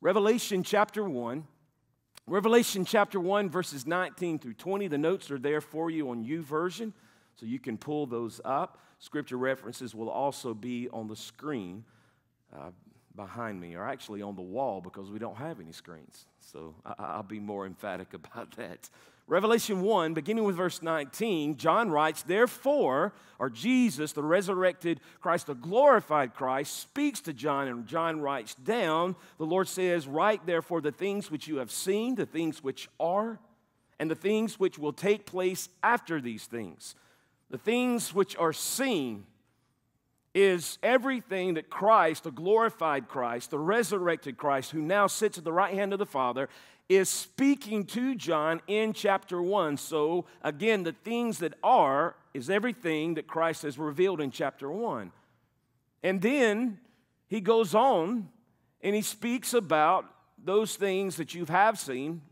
Revelation chapter 1. Revelation chapter 1, verses 19 through 20. The notes are there for you on U YouVersion, so you can pull those up. Scripture references will also be on the screen uh, behind me, or actually on the wall because we don't have any screens. So I- will be more emphatic about that. Revelation 1, beginning with verse 19, John writes, Therefore, or Jesus, the resurrected Christ, the glorified Christ, speaks to John, and John writes down, The Lord says, Write therefore the things which you have seen, the things which are, and the things which will take place after these things. The things which are seen is everything that Christ, the glorified Christ, the resurrected Christ, who now sits at the right hand of the Father, is speaking to John in chapter 1. So, again, the things that are is everything that Christ has revealed in chapter 1. And then he goes on and he speaks about those things that you have seen,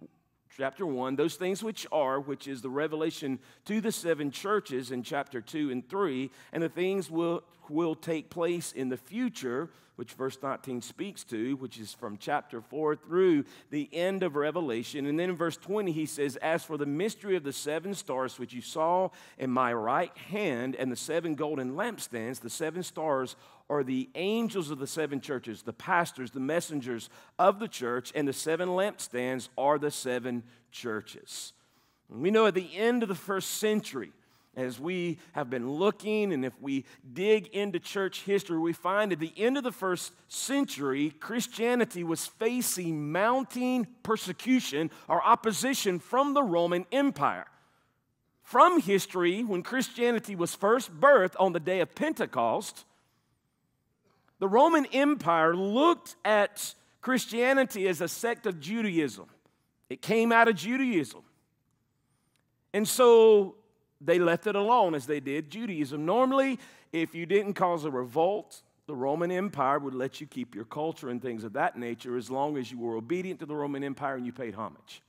chapter 1, those things which are, which is the revelation to the seven churches in chapter 2 and 3, and the things will, will take place in the future, which verse 19 speaks to, which is from chapter 4 through the end of Revelation. And then in verse 20, he says, As for the mystery of the seven stars which you saw in my right hand, and the seven golden lampstands, the seven stars are the angels of the seven churches, the pastors, the messengers of the church, and the seven lampstands are the seven churches. And we know at the end of the first century, as we have been looking, and if we dig into church history, we find at the end of the first century, Christianity was facing mounting persecution or opposition from the Roman Empire. From history, when Christianity was first birthed on the day of Pentecost, the Roman Empire looked at Christianity as a sect of Judaism. It came out of Judaism. And so they left it alone as they did Judaism. Normally, if you didn't cause a revolt, the Roman Empire would let you keep your culture and things of that nature as long as you were obedient to the Roman Empire and you paid homage.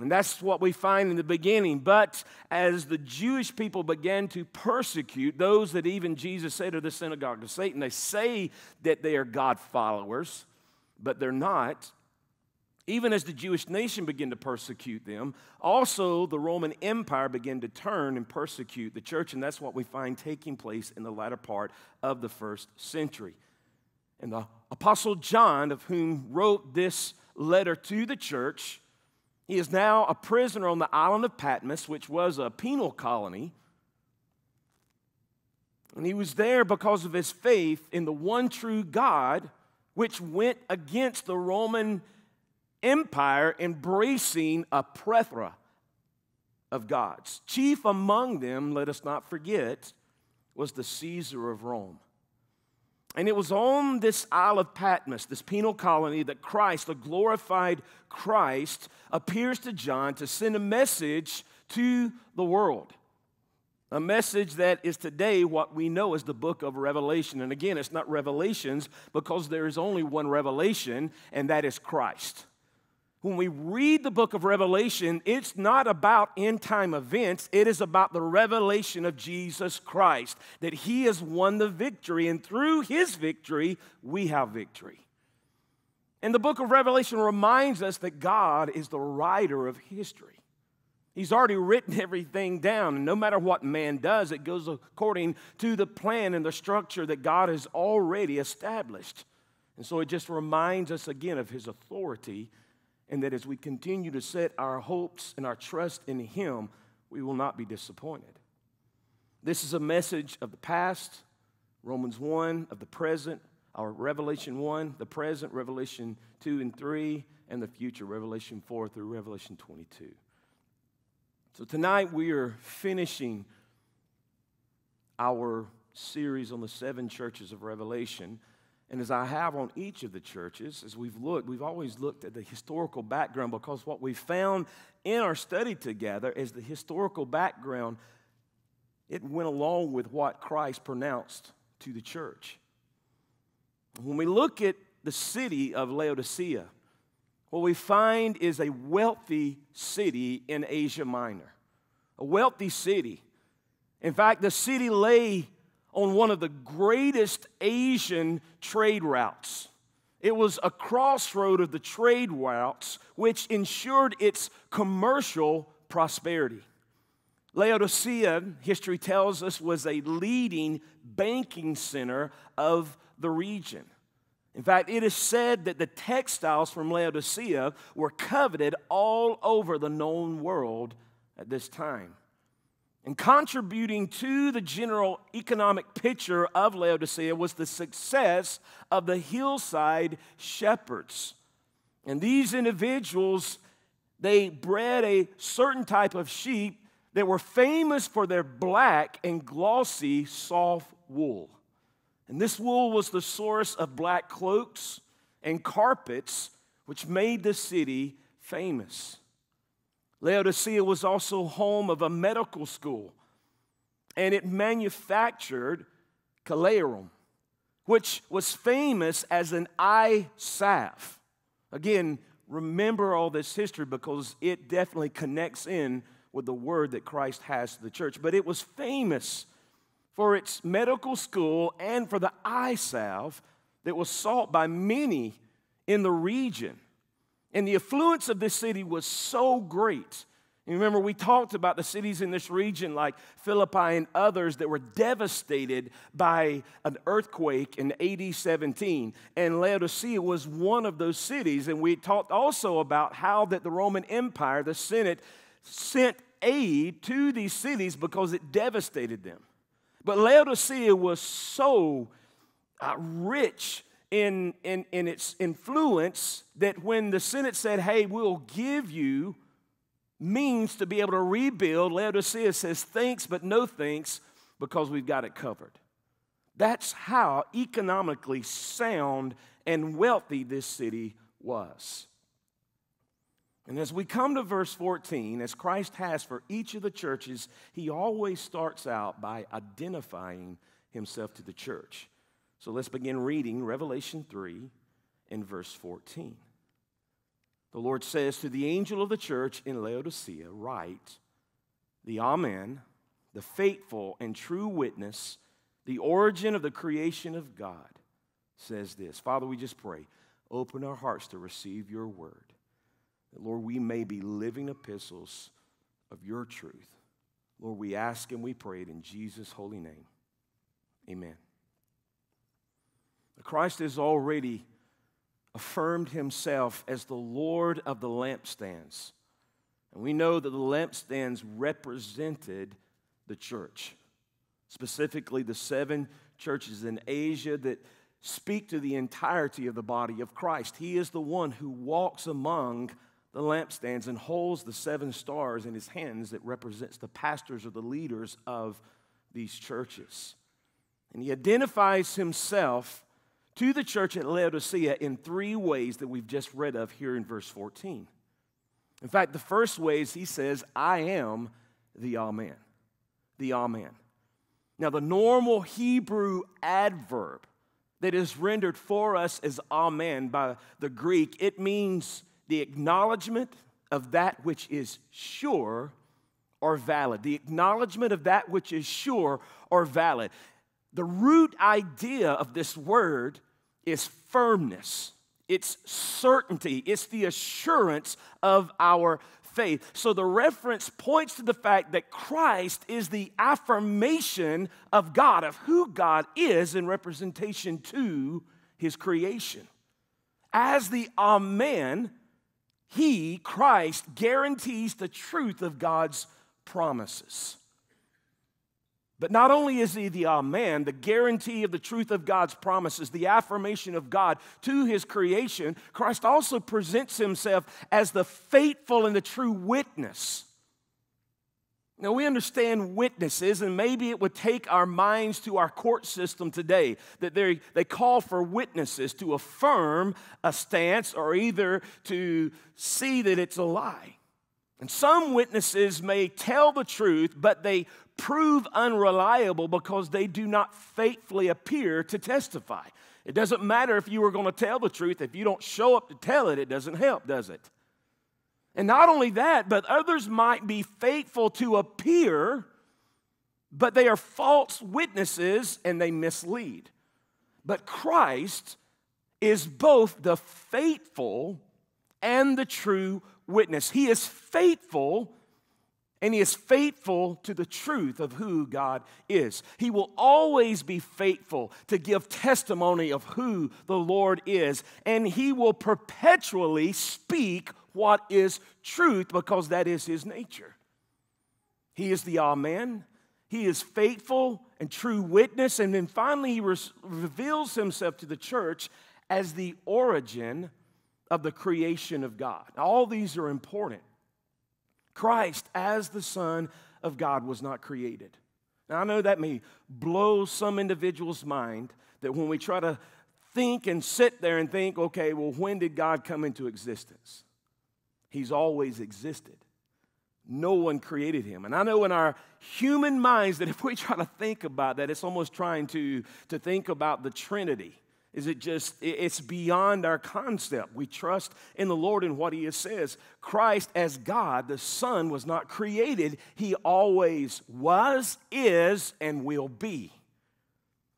And that's what we find in the beginning. But as the Jewish people began to persecute those that even Jesus said are the synagogue of Satan, they say that they are God followers, but they're not even as the Jewish nation began to persecute them, also the Roman Empire began to turn and persecute the church, and that's what we find taking place in the latter part of the first century. And the Apostle John, of whom wrote this letter to the church, he is now a prisoner on the island of Patmos, which was a penal colony. And he was there because of his faith in the one true God, which went against the Roman empire embracing a plethora of gods. Chief among them, let us not forget, was the Caesar of Rome. And it was on this Isle of Patmos, this penal colony, that Christ, the glorified Christ, appears to John to send a message to the world. A message that is today what we know as the book of Revelation. And again, it's not revelations because there is only one revelation, and that is Christ when we read the book of Revelation, it's not about end time events, it is about the revelation of Jesus Christ, that He has won the victory, and through His victory, we have victory. And the book of Revelation reminds us that God is the writer of history. He's already written everything down, and no matter what man does, it goes according to the plan and the structure that God has already established. And so it just reminds us again of His authority and that as we continue to set our hopes and our trust in Him, we will not be disappointed. This is a message of the past, Romans 1, of the present, our Revelation 1, the present, Revelation 2 and 3, and the future, Revelation 4 through Revelation 22. So tonight we are finishing our series on the seven churches of Revelation. And as I have on each of the churches, as we've looked, we've always looked at the historical background because what we found in our study together is the historical background, it went along with what Christ pronounced to the church. When we look at the city of Laodicea, what we find is a wealthy city in Asia Minor, a wealthy city. In fact, the city lay on one of the greatest Asian trade routes. It was a crossroad of the trade routes which ensured its commercial prosperity. Laodicea, history tells us, was a leading banking center of the region. In fact, it is said that the textiles from Laodicea were coveted all over the known world at this time. And contributing to the general economic picture of Laodicea was the success of the hillside shepherds. And these individuals, they bred a certain type of sheep that were famous for their black and glossy soft wool. And this wool was the source of black cloaks and carpets, which made the city famous. Laodicea was also home of a medical school, and it manufactured collyrium, which was famous as an eye salve. Again, remember all this history because it definitely connects in with the word that Christ has to the church. But it was famous for its medical school and for the eye salve that was sought by many in the region. And the affluence of this city was so great. You remember, we talked about the cities in this region like Philippi and others that were devastated by an earthquake in AD 17. And Laodicea was one of those cities. And we talked also about how that the Roman Empire, the Senate, sent aid to these cities because it devastated them. But Laodicea was so uh, rich in, in, in its influence that when the Senate said, hey, we'll give you means to be able to rebuild, Laodicea says, thanks, but no thanks, because we've got it covered. That's how economically sound and wealthy this city was. And as we come to verse 14, as Christ has for each of the churches, he always starts out by identifying himself to the church. So let's begin reading Revelation 3 in verse 14. The Lord says to the angel of the church in Laodicea, Write, the Amen, the faithful and true witness, the origin of the creation of God, says this. Father, we just pray, open our hearts to receive your word. That, Lord, we may be living epistles of your truth. Lord, we ask and we pray it in Jesus' holy name. Amen. Christ has already affirmed himself as the Lord of the lampstands. And we know that the lampstands represented the church, specifically the seven churches in Asia that speak to the entirety of the body of Christ. He is the one who walks among the lampstands and holds the seven stars in his hands that represents the pastors or the leaders of these churches. And he identifies himself to the church at Laodicea in three ways that we've just read of here in verse 14. In fact, the first way is he says, I am the Amen. The Amen. Now, the normal Hebrew adverb that is rendered for us as Amen by the Greek, it means the acknowledgement of that which is sure or valid. The acknowledgement of that which is sure or valid. The root idea of this word is firmness, it's certainty, it's the assurance of our faith. So the reference points to the fact that Christ is the affirmation of God, of who God is in representation to his creation. As the Amen, he, Christ, guarantees the truth of God's promises. But not only is he the uh, Amen, the guarantee of the truth of God's promises, the affirmation of God to his creation, Christ also presents himself as the faithful and the true witness. Now, we understand witnesses, and maybe it would take our minds to our court system today that they, they call for witnesses to affirm a stance or either to see that it's a lie. And some witnesses may tell the truth, but they prove unreliable because they do not faithfully appear to testify. It doesn't matter if you were going to tell the truth, if you don't show up to tell it, it doesn't help, does it? And not only that, but others might be faithful to appear, but they are false witnesses and they mislead. But Christ is both the faithful and the true witness. He is faithful and he is faithful to the truth of who God is. He will always be faithful to give testimony of who the Lord is, and he will perpetually speak what is truth because that is his nature. He is the Amen. He is faithful and true witness. And then finally, he re- reveals himself to the church as the origin of the creation of God. Now, all these are important. Christ, as the Son of God, was not created. Now, I know that may blow some individuals' mind that when we try to think and sit there and think, okay, well, when did God come into existence? He's always existed. No one created him. And I know in our human minds that if we try to think about that, it's almost trying to, to think about the Trinity. Is it just, it's beyond our concept. We trust in the Lord and what He says. Christ, as God, the Son, was not created. He always was, is, and will be.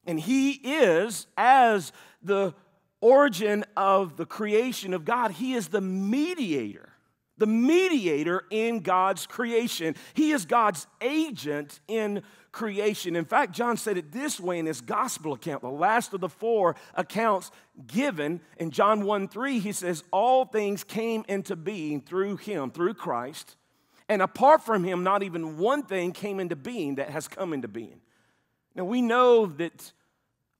And He is, as the origin of the creation of God, He is the mediator the mediator in God's creation. He is God's agent in creation. In fact, John said it this way in his gospel account, the last of the four accounts given in John 1 3. He says, All things came into being through him, through Christ. And apart from him, not even one thing came into being that has come into being. Now, we know that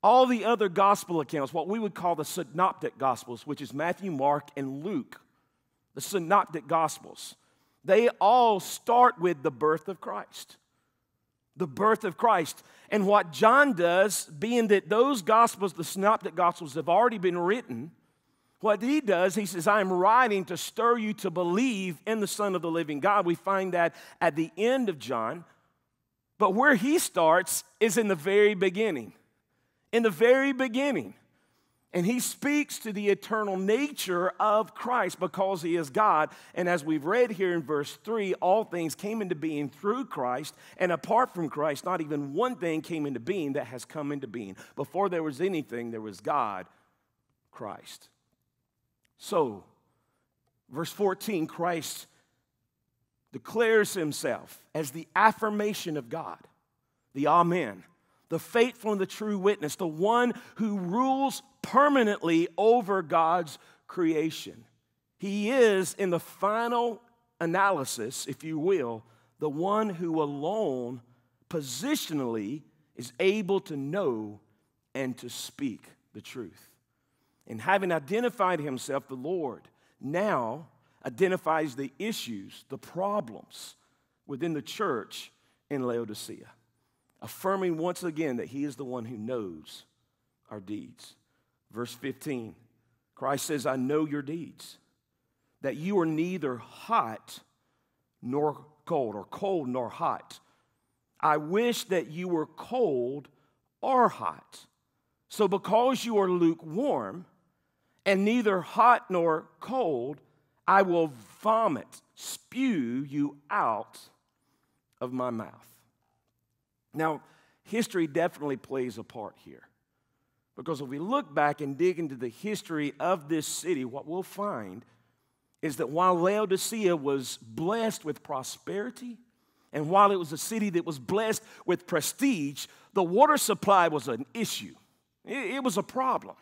all the other gospel accounts, what we would call the synoptic gospels, which is Matthew, Mark, and Luke, the synoptic gospels, they all start with the birth of Christ. The birth of Christ. And what John does, being that those gospels, the synoptic gospels, have already been written, what he does, he says, I am writing to stir you to believe in the Son of the living God. We find that at the end of John. But where he starts is in the very beginning. In the very beginning. And he speaks to the eternal nature of Christ because he is God. And as we've read here in verse 3, all things came into being through Christ. And apart from Christ, not even one thing came into being that has come into being. Before there was anything, there was God, Christ. So, verse 14, Christ declares himself as the affirmation of God, the Amen the faithful and the true witness, the one who rules permanently over God's creation. He is, in the final analysis, if you will, the one who alone positionally is able to know and to speak the truth. And having identified himself, the Lord now identifies the issues, the problems within the church in Laodicea affirming once again that He is the one who knows our deeds. Verse 15 Christ says, I know your deeds, that you are neither hot nor cold, or cold nor hot. I wish that you were cold or hot. So, because you are lukewarm and neither hot nor cold, I will vomit, spew you out of my mouth. Now, history definitely plays a part here. Because if we look back and dig into the history of this city, what we'll find is that while Laodicea was blessed with prosperity, and while it was a city that was blessed with prestige, the water supply was an issue. It, it was a problem.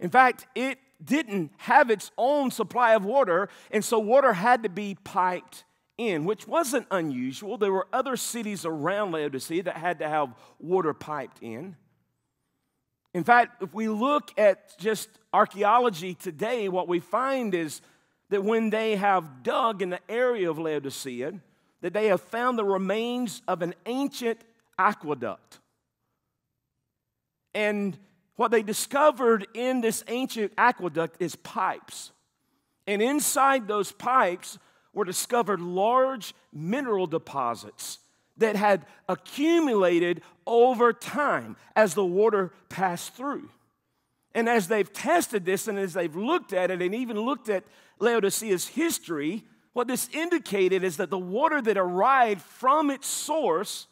In fact, it didn't have its own supply of water, and so water had to be piped in, which wasn't unusual. There were other cities around Laodicea that had to have water piped in. In fact, if we look at just archaeology today, what we find is that when they have dug in the area of Laodicea, that they have found the remains of an ancient aqueduct. And what they discovered in this ancient aqueduct is pipes. And inside those pipes were discovered large mineral deposits that had accumulated over time as the water passed through. And as they've tested this and as they've looked at it and even looked at Laodicea's history, what this indicated is that the water that arrived from its source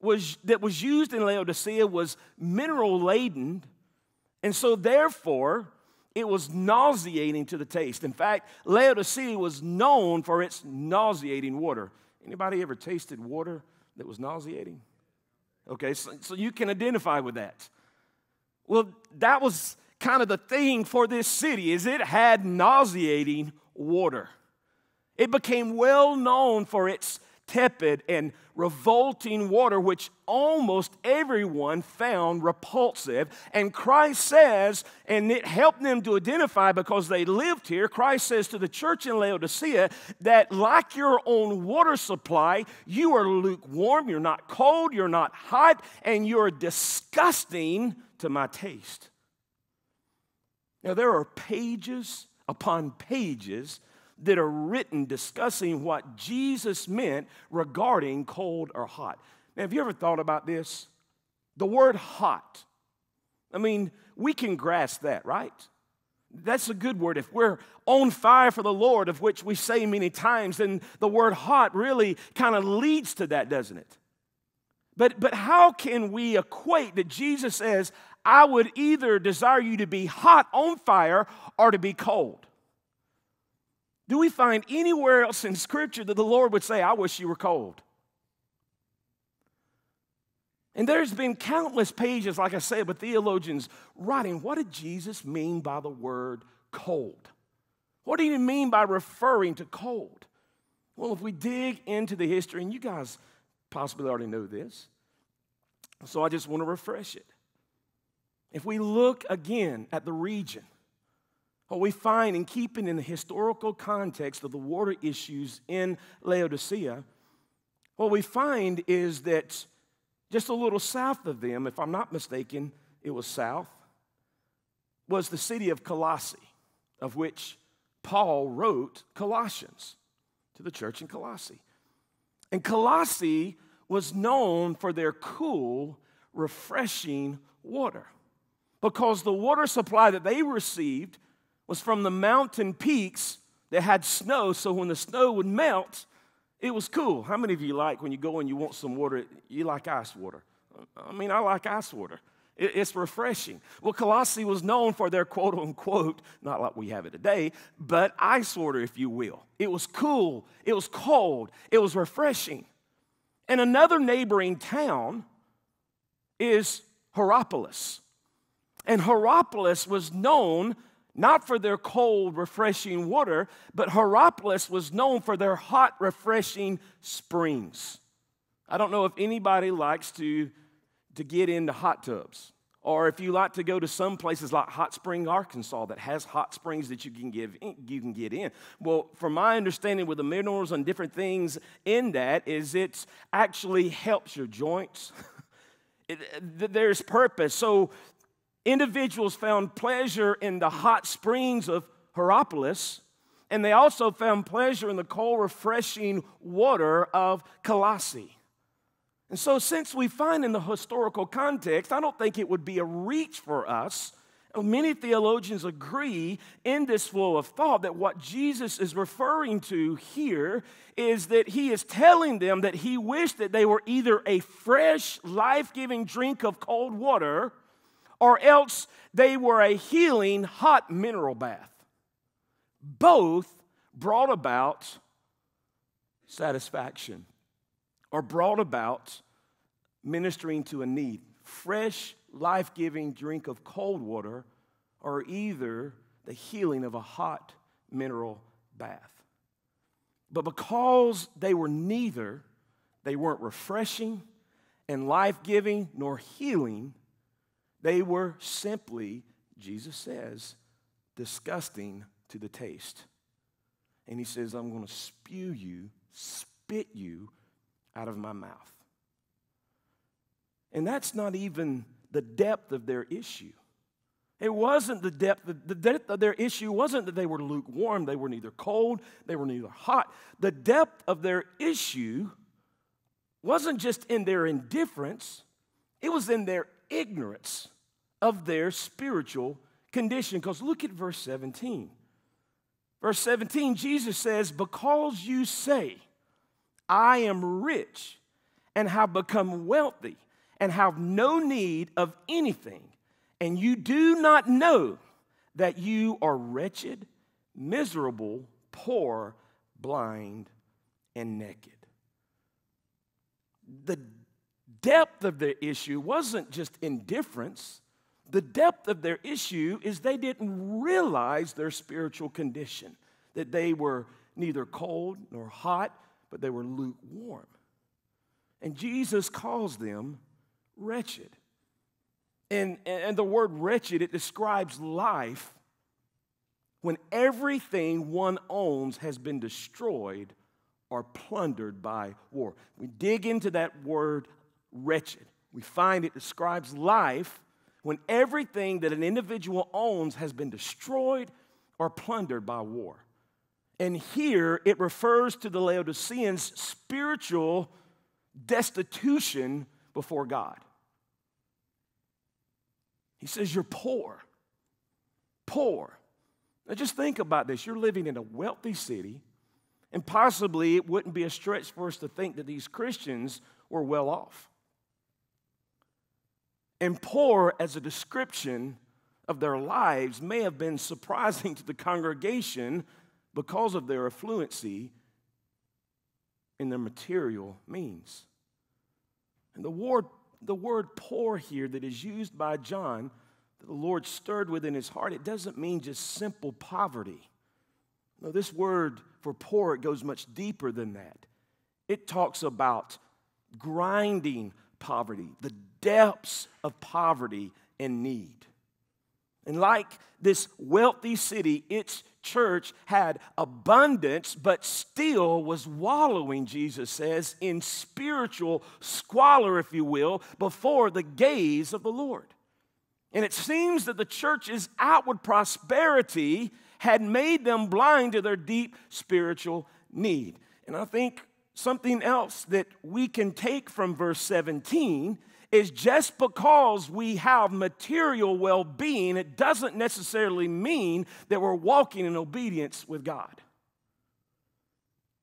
was, that was used in Laodicea was mineral laden. And so, therefore, it was nauseating to the taste. In fact, Laodicea was known for its nauseating water. Anybody ever tasted water that was nauseating? Okay, so, so you can identify with that. Well, that was kind of the thing for this city is it had nauseating water. It became well known for its tepid and revolting water, which almost everyone found repulsive. And Christ says, and it helped them to identify because they lived here. Christ says to the church in Laodicea that, like your own water supply, you are lukewarm, you're not cold, you're not hot, and you're disgusting to my taste. Now, there are pages upon pages that are written discussing what Jesus meant regarding cold or hot. Now, have you ever thought about this? The word hot. I mean, we can grasp that, right? That's a good word. If we're on fire for the Lord, of which we say many times, then the word hot really kind of leads to that, doesn't it? But, but how can we equate that Jesus says, I would either desire you to be hot on fire or to be cold? Do we find anywhere else in Scripture that the Lord would say, I wish you were cold? And there's been countless pages, like I said, with theologians writing, what did Jesus mean by the word cold? What did he mean by referring to cold? Well, if we dig into the history, and you guys possibly already know this, so I just want to refresh it. If we look again at the region, what we find in keeping in the historical context of the water issues in Laodicea, what we find is that just a little south of them, if I'm not mistaken, it was south, was the city of Colossae, of which Paul wrote Colossians to the church in Colossae. And Colossae was known for their cool, refreshing water because the water supply that they received was from the mountain peaks that had snow, so when the snow would melt, it was cool. How many of you like when you go and you want some water, you like ice water? I mean, I like ice water. It's refreshing. Well, Colossae was known for their quote unquote, not like we have it today, but ice water, if you will. It was cool, it was cold, it was refreshing. And another neighboring town is Hierapolis. And Hierapolis was known not for their cold, refreshing water, but Hierapolis was known for their hot, refreshing springs. I don't know if anybody likes to, to get into hot tubs, or if you like to go to some places like Hot Spring, Arkansas, that has hot springs that you can, give in, you can get in. Well, from my understanding with the minerals and different things in that, is it actually helps your joints. it, there's purpose. So individuals found pleasure in the hot springs of Hierapolis, and they also found pleasure in the cold, refreshing water of Colossae. And so, since we find in the historical context, I don't think it would be a reach for us. Many theologians agree in this flow of thought that what Jesus is referring to here is that he is telling them that he wished that they were either a fresh, life giving drink of cold water or else they were a healing hot mineral bath. Both brought about satisfaction or brought about ministering to a need. Fresh, life giving drink of cold water or either the healing of a hot mineral bath. But because they were neither, they weren't refreshing and life giving nor healing, they were simply, Jesus says, disgusting to the taste. And he says, I'm going to spew you, spit you out of my mouth. And that's not even the depth of their issue. It wasn't the depth, the depth of their issue wasn't that they were lukewarm, they were neither cold, they were neither hot. The depth of their issue wasn't just in their indifference, it was in their ignorance of their spiritual condition. Because look at verse 17. Verse 17, Jesus says, Because you say, I am rich and have become wealthy and have no need of anything, and you do not know that you are wretched, miserable, poor, blind, and naked. The depth of their issue wasn't just indifference. The depth of their issue is they didn't realize their spiritual condition, that they were neither cold nor hot, but they were lukewarm. And Jesus calls them wretched. And, and the word wretched, it describes life when everything one owns has been destroyed or plundered by war. We dig into that word wretched. We find it describes life when everything that an individual owns has been destroyed or plundered by war. And here it refers to the Laodiceans' spiritual destitution before God. He says, You're poor. Poor. Now just think about this. You're living in a wealthy city, and possibly it wouldn't be a stretch for us to think that these Christians were well off. And poor as a description of their lives may have been surprising to the congregation because of their affluency in their material means. And the word, the word poor here that is used by John, that the Lord stirred within his heart, it doesn't mean just simple poverty. No, this word for poor, it goes much deeper than that. It talks about grinding poverty, the depths of poverty and need. And like this wealthy city, its church had abundance, but still was wallowing, Jesus says, in spiritual squalor, if you will, before the gaze of the Lord. And it seems that the church's outward prosperity had made them blind to their deep spiritual need. And I think something else that we can take from verse 17 is just because we have material well being, it doesn't necessarily mean that we're walking in obedience with God.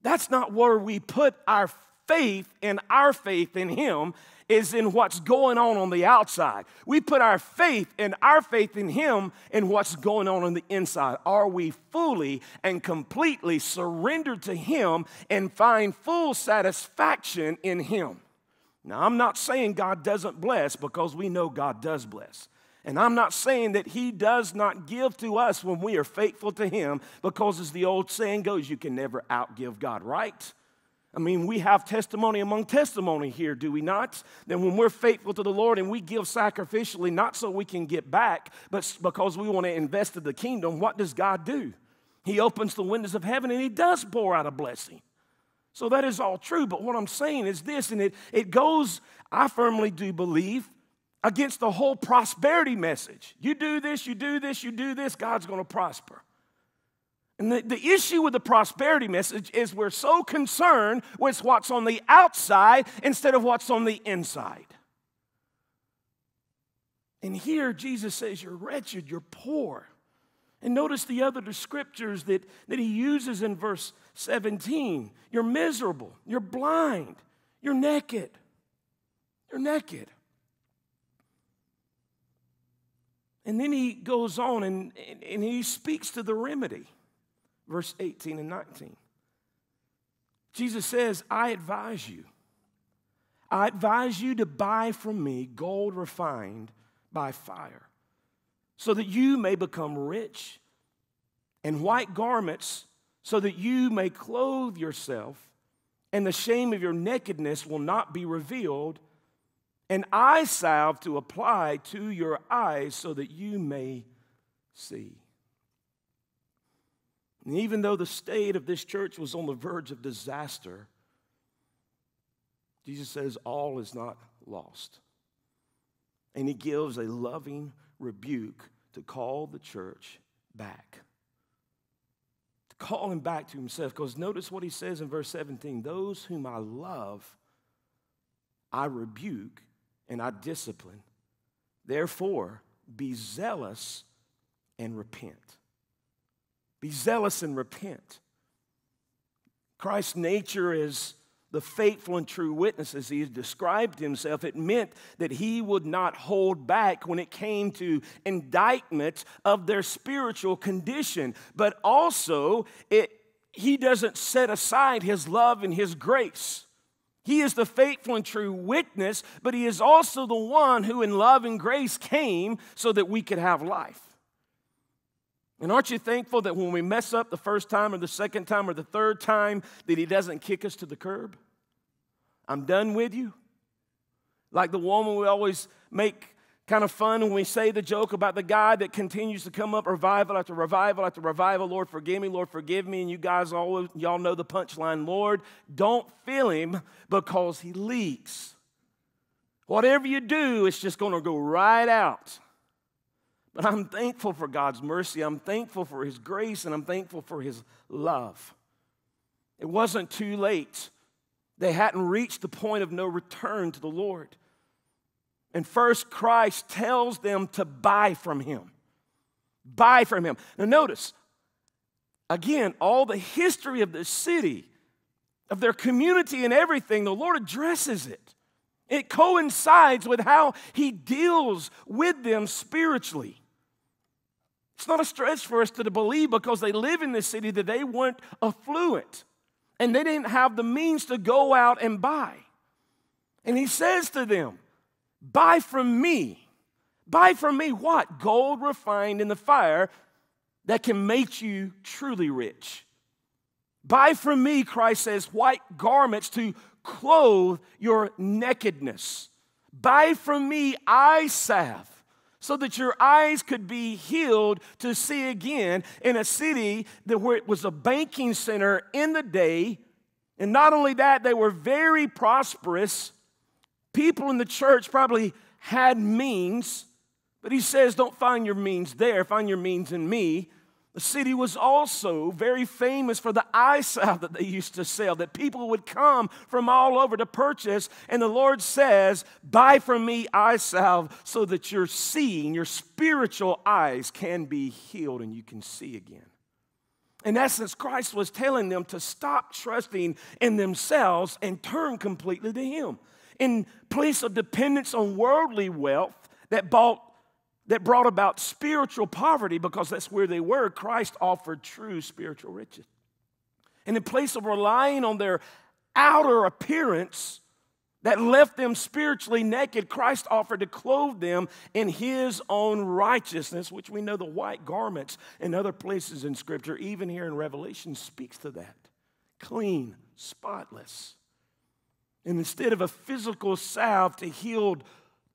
That's not where we put our faith and our faith in Him is in what's going on on the outside. We put our faith and our faith in Him in what's going on on the inside. Are we fully and completely surrendered to Him and find full satisfaction in Him? Now, I'm not saying God doesn't bless because we know God does bless. And I'm not saying that He does not give to us when we are faithful to Him because, as the old saying goes, you can never outgive God, right? I mean, we have testimony among testimony here, do we not? That when we're faithful to the Lord and we give sacrificially, not so we can get back, but because we want to invest in the kingdom, what does God do? He opens the windows of heaven and He does pour out a blessing. So that is all true. But what I'm saying is this, and it, it goes, I firmly do believe, against the whole prosperity message. You do this, you do this, you do this, God's going to prosper. And the, the issue with the prosperity message is we're so concerned with what's on the outside instead of what's on the inside. And here Jesus says, You're wretched, you're poor. And notice the other descriptors that, that he uses in verse 17. You're miserable, you're blind, you're naked. You're naked. And then he goes on and, and he speaks to the remedy, verse 18 and 19. Jesus says, I advise you, I advise you to buy from me gold refined by fire so that you may become rich, and white garments, so that you may clothe yourself, and the shame of your nakedness will not be revealed, and eye salve to apply to your eyes, so that you may see. And even though the state of this church was on the verge of disaster, Jesus says all is not lost. And he gives a loving rebuke to call the church back. To call him back to himself. Because notice what he says in verse 17 those whom I love, I rebuke and I discipline. Therefore, be zealous and repent. Be zealous and repent. Christ's nature is the faithful and true witnesses. He described himself. It meant that he would not hold back when it came to indictment of their spiritual condition, but also it, he doesn't set aside his love and his grace. He is the faithful and true witness, but he is also the one who, in love and grace, came so that we could have life. And aren't you thankful that when we mess up the first time or the second time or the third time, that He doesn't kick us to the curb? I'm done with you. Like the woman we always make kind of fun when we say the joke about the guy that continues to come up revival after revival after revival. Lord, forgive me, Lord, forgive me. And you guys always, y'all know the punchline. Lord, don't fill him because he leaks. Whatever you do, it's just going to go right out. But I'm thankful for God's mercy. I'm thankful for His grace, and I'm thankful for His love. It wasn't too late. They hadn't reached the point of no return to the Lord. And first, Christ tells them to buy from Him. Buy from Him. Now, notice, again, all the history of the city, of their community and everything, the Lord addresses it. It coincides with how He deals with them spiritually. It's not a stretch for us to believe because they live in this city that they weren't affluent and they didn't have the means to go out and buy. And he says to them, Buy from me. Buy from me what? Gold refined in the fire that can make you truly rich. Buy from me, Christ says, white garments to clothe your nakedness. Buy from me eye salve so that your eyes could be healed to see again in a city that where it was a banking center in the day. And not only that, they were very prosperous. People in the church probably had means, but he says, Don't find your means there, find your means in me. The city was also very famous for the eye salve that they used to sell, that people would come from all over to purchase. And the Lord says, Buy from me eye salve so that your seeing, your spiritual eyes can be healed and you can see again. In essence, Christ was telling them to stop trusting in themselves and turn completely to Him. In place of dependence on worldly wealth that bought that brought about spiritual poverty because that's where they were, Christ offered true spiritual riches. And in place of relying on their outer appearance that left them spiritually naked, Christ offered to clothe them in his own righteousness, which we know the white garments in other places in Scripture, even here in Revelation, speaks to that. Clean, spotless. And instead of a physical salve to heal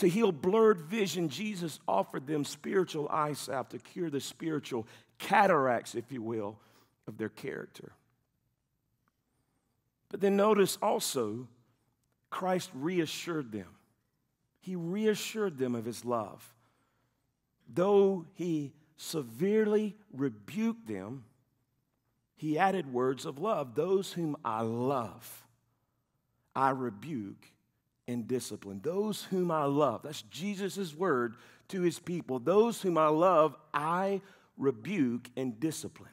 to heal blurred vision, Jesus offered them spiritual eyesight to cure the spiritual cataracts, if you will, of their character. But then notice also, Christ reassured them. He reassured them of his love. Though he severely rebuked them, he added words of love. Those whom I love, I rebuke and discipline. Those whom I love, that's Jesus' word to his people. Those whom I love, I rebuke and discipline.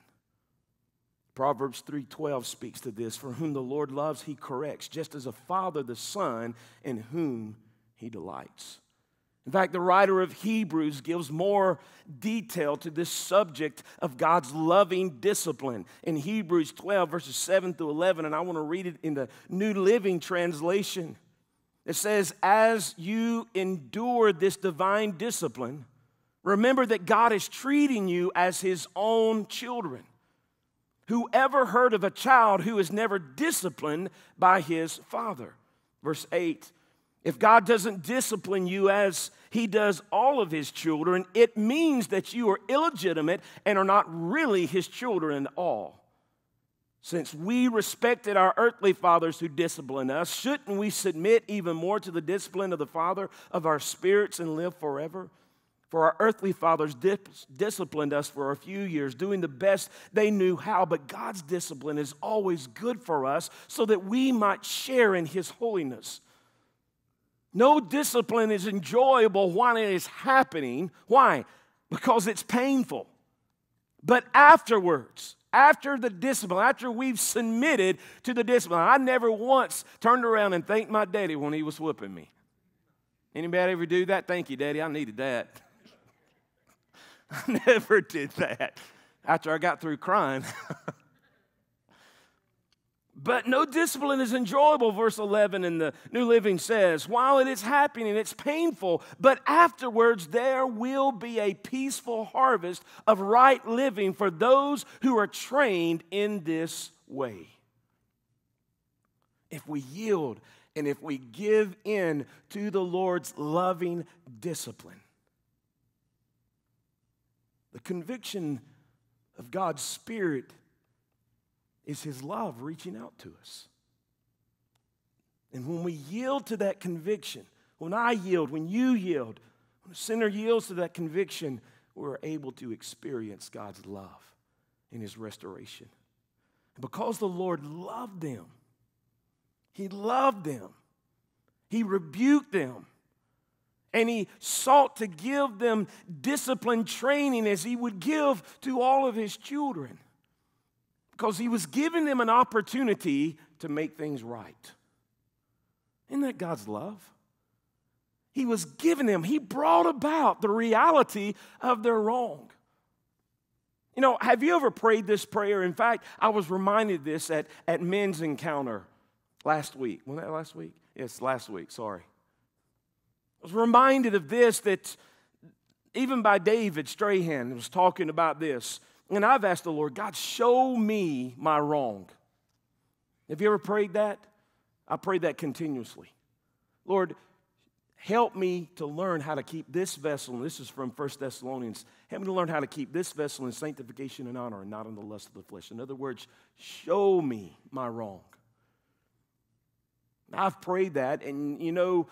Proverbs 3:12 speaks to this, for whom the Lord loves he corrects, just as a father the son in whom he delights. In fact, the writer of Hebrews gives more detail to this subject of God's loving discipline in Hebrews 12, verses 7 through 11, and I want to read it in the New Living Translation. It says, As you endure this divine discipline, remember that God is treating you as his own children. Whoever heard of a child who is never disciplined by his father? Verse 8 If God doesn't discipline you as he does all of his children, it means that you are illegitimate and are not really his children at all. Since we respected our earthly fathers who disciplined us, shouldn't we submit even more to the discipline of the Father of our spirits and live forever? For our earthly fathers disciplined us for a few years, doing the best they knew how, but God's discipline is always good for us so that we might share in His holiness. No discipline is enjoyable while it is happening. Why? Because it's painful. But afterwards, after the discipline, after we've submitted to the discipline. I never once turned around and thanked my daddy when he was whooping me. Anybody ever do that? Thank you, daddy. I needed that. I never did that after I got through crying. But no discipline is enjoyable, verse 11 in the New Living says. While it is happening, it's painful, but afterwards there will be a peaceful harvest of right living for those who are trained in this way. If we yield and if we give in to the Lord's loving discipline, the conviction of God's Spirit is His love reaching out to us. And when we yield to that conviction, when I yield, when you yield, when a sinner yields to that conviction, we're able to experience God's love in His restoration. And because the Lord loved them, He loved them, He rebuked them, and He sought to give them discipline training as He would give to all of His children because he was giving them an opportunity to make things right. Isn't that God's love? He was giving them, he brought about the reality of their wrong. You know, have you ever prayed this prayer? In fact, I was reminded this at, at men's encounter last week. Wasn't that last week? Yes, last week, sorry. I was reminded of this that even by David Strahan was talking about this. And I've asked the Lord, God, show me my wrong. Have you ever prayed that? I pray that continuously. Lord, help me to learn how to keep this vessel, and this is from 1 Thessalonians, help me to learn how to keep this vessel in sanctification and honor and not in the lust of the flesh. In other words, show me my wrong. I've prayed that, and you know,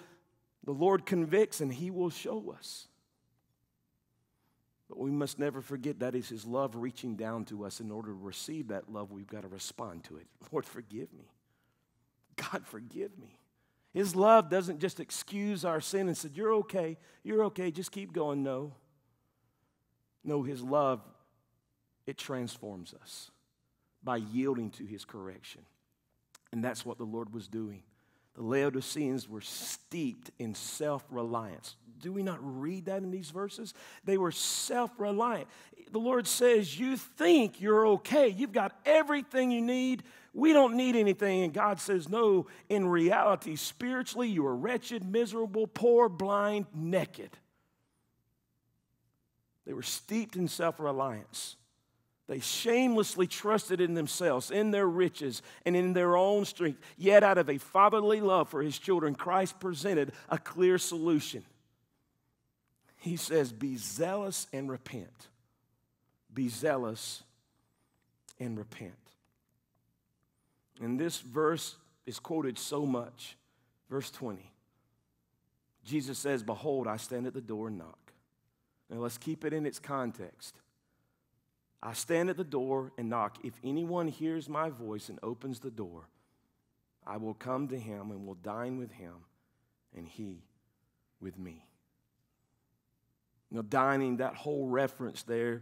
the Lord convicts and He will show us. But we must never forget that is His love reaching down to us. In order to receive that love, we've got to respond to it. Lord, forgive me. God, forgive me. His love doesn't just excuse our sin and said, You're okay, you're okay, just keep going. No. No, His love, it transforms us by yielding to His correction. And that's what the Lord was doing. The Laodiceans were steeped in self reliance. Do we not read that in these verses? They were self reliant. The Lord says, You think you're okay. You've got everything you need. We don't need anything. And God says, No, in reality, spiritually, you are wretched, miserable, poor, blind, naked. They were steeped in self reliance. They shamelessly trusted in themselves, in their riches, and in their own strength. Yet, out of a fatherly love for his children, Christ presented a clear solution. He says, Be zealous and repent. Be zealous and repent. And this verse is quoted so much. Verse 20. Jesus says, Behold, I stand at the door and knock. Now let's keep it in its context. I stand at the door and knock. If anyone hears my voice and opens the door, I will come to him and will dine with him, and he with me. Know, dining, that whole reference there,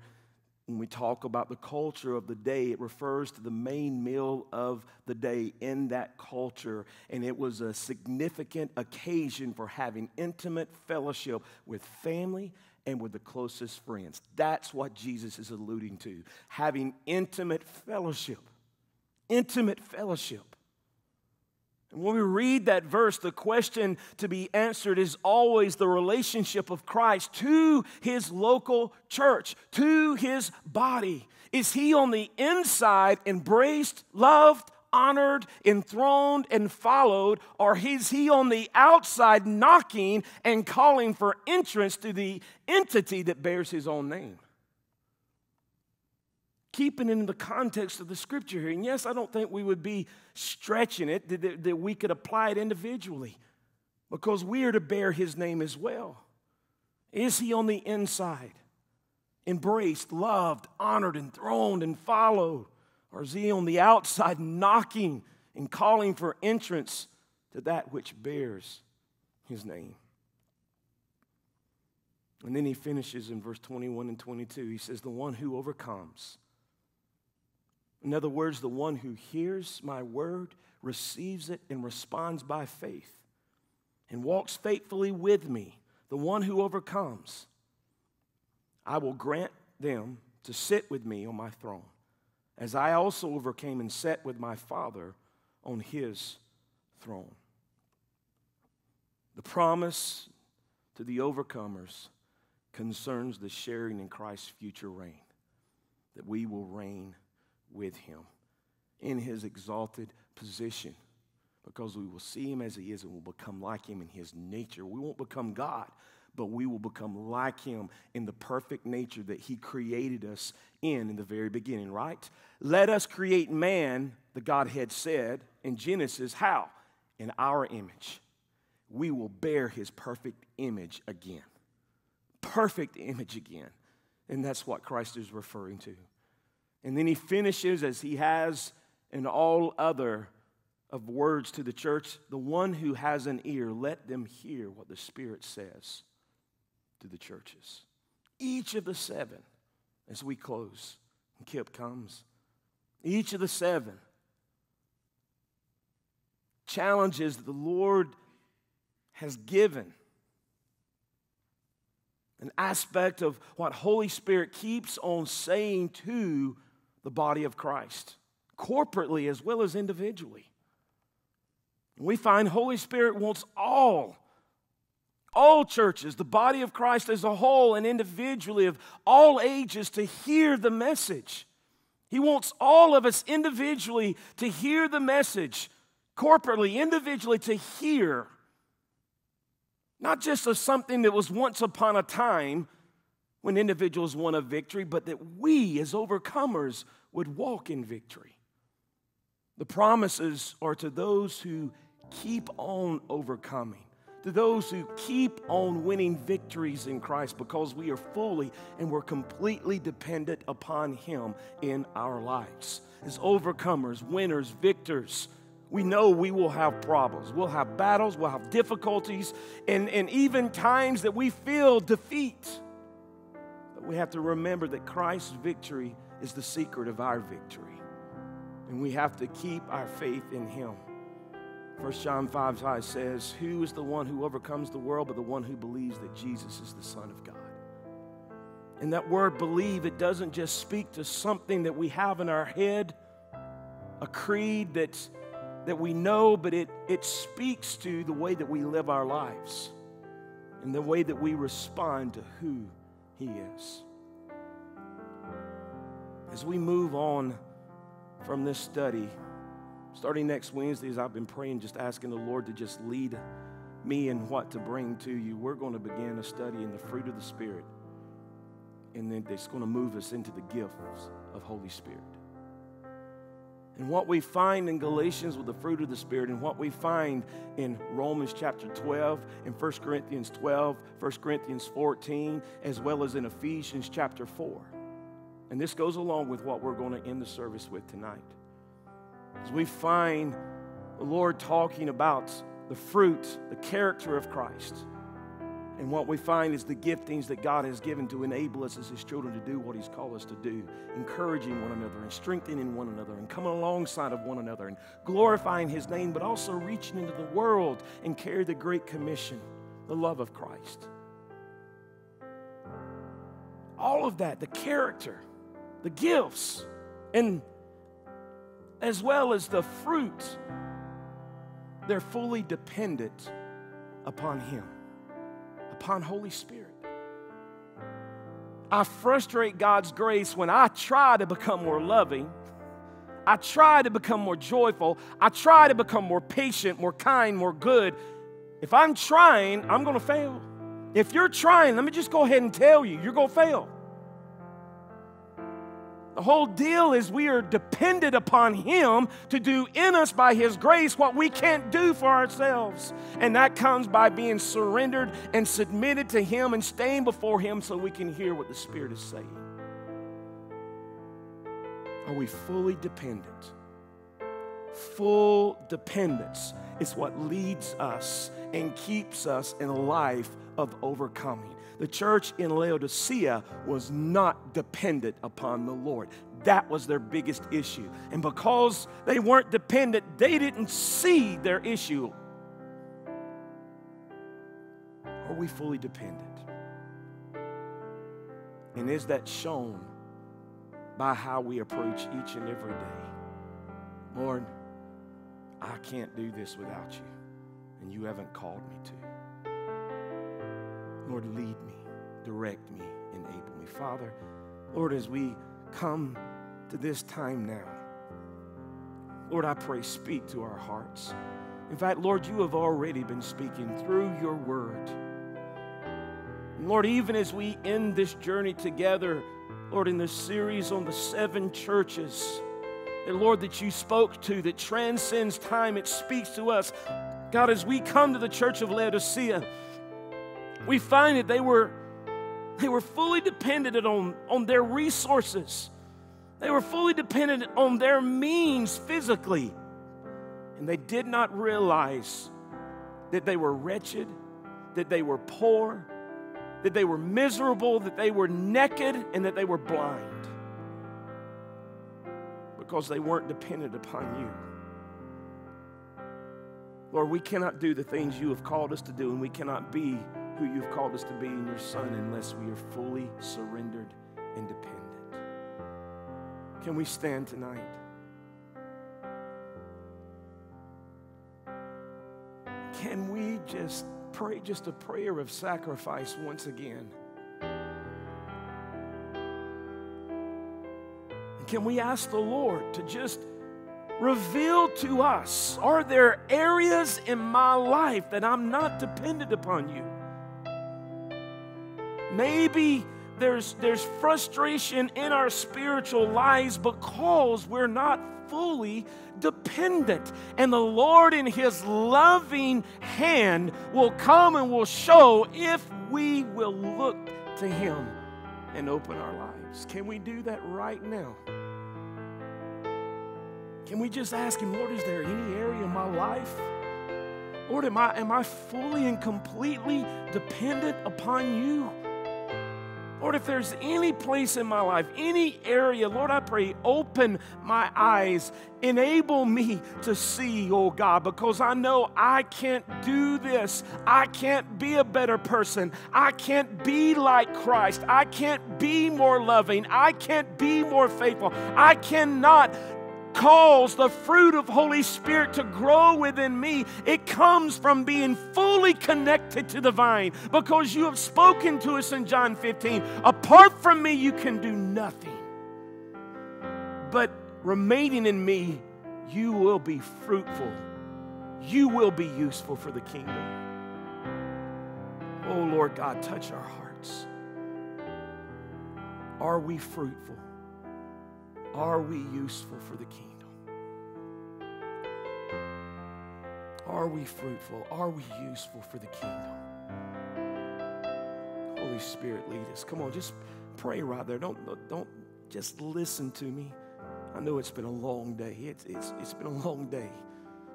when we talk about the culture of the day, it refers to the main meal of the day in that culture. And it was a significant occasion for having intimate fellowship with family and with the closest friends. That's what Jesus is alluding to having intimate fellowship. Intimate fellowship. And when we read that verse, the question to be answered is always the relationship of Christ to his local church, to his body. Is he on the inside embraced, loved, honored, enthroned, and followed, or is he on the outside knocking and calling for entrance to the entity that bears his own name? Keeping in the context of the scripture here. And yes, I don't think we would be stretching it, that, that we could apply it individually because we are to bear his name as well. Is he on the inside? Embraced, loved, honored, enthroned, and followed? Or is he on the outside knocking and calling for entrance to that which bears his name? And then he finishes in verse 21 and 22. He says, The one who overcomes In other words, the one who hears my word, receives it, and responds by faith, and walks faithfully with me, the one who overcomes, I will grant them to sit with me on my throne, as I also overcame and sat with my Father on his throne. The promise to the overcomers concerns the sharing in Christ's future reign, that we will reign with him in his exalted position because we will see him as he is and will become like him in his nature. We won't become God, but we will become like him in the perfect nature that he created us in in the very beginning, right? Let us create man, the Godhead said in Genesis, how? In our image. We will bear his perfect image again. Perfect image again. And that's what Christ is referring to. And then he finishes as he has in all other of words to the church the one who has an ear, let them hear what the Spirit says to the churches. Each of the seven, as we close, and Kip comes, each of the seven challenges the Lord has given an aspect of what Holy Spirit keeps on saying to the body of Christ, corporately as well as individually. We find Holy Spirit wants all all churches, the body of Christ as a whole and individually of all ages to hear the message. He wants all of us individually to hear the message, corporately, individually to hear. Not just as something that was once upon a time when individuals won a victory, but that we as overcomers would walk in victory. The promises are to those who keep on overcoming to those who keep on winning victories in Christ because we are fully and we're completely dependent upon Him in our lives. As overcomers, winners, victors, we know we will have problems. We'll have battles, we'll have difficulties, and, and even times that we feel defeat. But we have to remember that Christ's victory is the secret of our victory. And we have to keep our faith in Him. 1 John 5 5 says, Who is the one who overcomes the world but the one who believes that Jesus is the Son of God? And that word believe, it doesn't just speak to something that we have in our head, a creed that's, that we know, but it, it speaks to the way that we live our lives and the way that we respond to who He is. As we move on from this study, Starting next Wednesday, as I've been praying, just asking the Lord to just lead me in what to bring to you, we're going to begin a study in the fruit of the Spirit. And then it's going to move us into the gifts of Holy Spirit. And what we find in Galatians with the fruit of the Spirit, and what we find in Romans chapter 12, in 1 Corinthians 12, 1 Corinthians 14, as well as in Ephesians chapter 4. And this goes along with what we're going to end the service with tonight. We find the Lord talking about the fruit, the character of Christ. And what we find is the giftings that God has given to enable us as His children to do what He's called us to do, encouraging one another and strengthening one another and coming alongside of one another and glorifying His name, but also reaching into the world and carry the Great Commission, the love of Christ. All of that, the character, the gifts, and as well as the fruit, they're fully dependent upon Him, upon Holy Spirit. I frustrate God's grace when I try to become more loving. I try to become more joyful. I try to become more patient, more kind, more good. If I'm trying, I'm going to fail. If you're trying, let me just go ahead and tell you, you're going to fail. The whole deal is we are dependent upon Him to do in us by His grace what we can't do for ourselves. And that comes by being surrendered and submitted to Him and staying before Him so we can hear what the Spirit is saying. Are we fully dependent? Full dependence is what leads us and keeps us in a life of overcoming. The church in Laodicea was not dependent upon the Lord. That was their biggest issue. And because they weren't dependent, they didn't see their issue. Are we fully dependent? And is that shown by how we approach each and every day? Lord, I can't do this without you, and you haven't called me to. Lord, lead me, direct me, enable me. Father, Lord, as we come to this time now, Lord, I pray, speak to our hearts. In fact, Lord, you have already been speaking through your word. Lord, even as we end this journey together, Lord, in this series on the seven churches, that Lord, that you spoke to, that transcends time, it speaks to us. God, as we come to the church of Laodicea, we find that they were, they were fully dependent on, on their resources. They were fully dependent on their means physically. And they did not realize that they were wretched, that they were poor, that they were miserable, that they were naked, and that they were blind because they weren't dependent upon you. Lord, we cannot do the things you have called us to do, and we cannot be who you've called us to be in your Son unless we are fully surrendered and dependent. Can we stand tonight? Can we just pray just a prayer of sacrifice once again? can we ask the Lord to just reveal to us are there areas in my life that I'm not dependent upon you? Maybe there's, there's frustration in our spiritual lives because we're not fully dependent. And the Lord, in His loving hand, will come and will show if we will look to Him and open our lives. Can we do that right now? Can we just ask Him, Lord, is there any area in my life? Lord, am I, am I fully and completely dependent upon you? Lord, if there's any place in my life, any area, Lord, I pray, open my eyes, enable me to see, oh God, because I know I can't do this. I can't be a better person. I can't be like Christ. I can't be more loving. I can't be more faithful. I cannot cause the fruit of Holy Spirit to grow within me, it comes from being fully connected to the vine because you have spoken to us in John 15. Apart from me, you can do nothing. But remaining in me, you will be fruitful. You will be useful for the kingdom. Oh, Lord God, touch our hearts. Are we fruitful? Are we useful for the kingdom? Are we fruitful? Are we useful for the kingdom? Holy Spirit, lead us. Come on, just pray right there. Don't, don't just listen to me. I know it's been a long day. It's, it's, it's been a long day.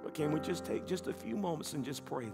But can we just take just a few moments and just pray?